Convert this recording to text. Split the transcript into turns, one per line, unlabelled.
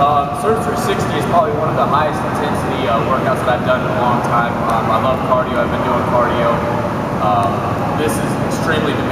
Uh, um, Surge 360 is probably one of the highest intensity uh, workouts that I've done in a long time. Um, I love cardio. I've been doing cardio. Um, this is extremely demanding